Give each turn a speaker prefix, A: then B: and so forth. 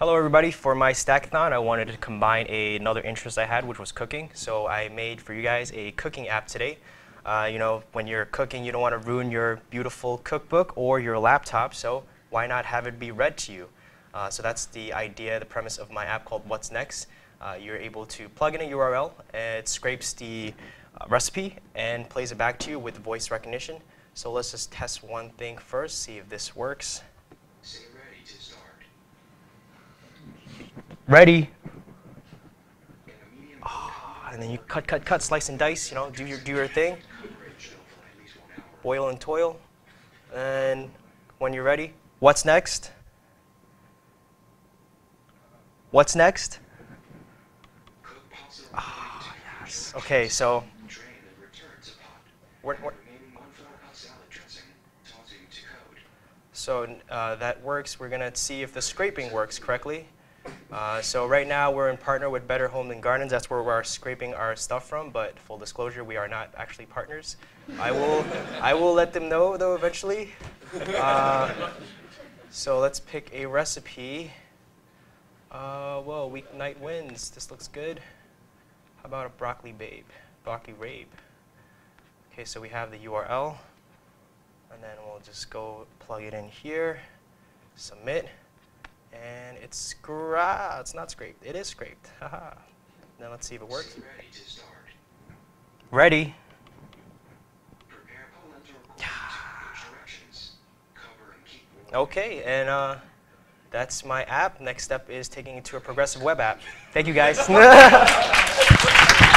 A: Hello everybody, for my Stackathon I wanted to combine a, another interest I had which was cooking. So I made for you guys a cooking app today. Uh, you know, when you're cooking you don't want to ruin your beautiful cookbook or your laptop, so why not have it be read to you? Uh, so that's the idea, the premise of my app called What's Next. Uh, you're able to plug in a URL, it scrapes the uh, recipe and plays it back to you with voice recognition. So let's just test one thing first, see if this works. Ready. Oh, and then you cut, cut, cut, slice and dice, you know, do your, do your thing. Boil and toil. And when you're ready, what's next? What's next? Oh, yes. Okay, so. We're, we're, so uh, that works. We're going to see if the scraping works correctly. Uh, so right now we're in partner with Better Homes and Gardens. That's where we're scraping our stuff from. But full disclosure, we are not actually partners. I will, I will let them know though eventually. Uh, so let's pick a recipe. Uh, well, weeknight wins. This looks good. How about a broccoli babe, broccoli rabe? Okay, so we have the URL, and then we'll just go plug it in here, submit. And it's scra it's not scraped. It is scraped. Haha. now let's see if it works. Ready. Okay, and uh, that's my app. Next step is taking it to a progressive web app. Thank you, guys.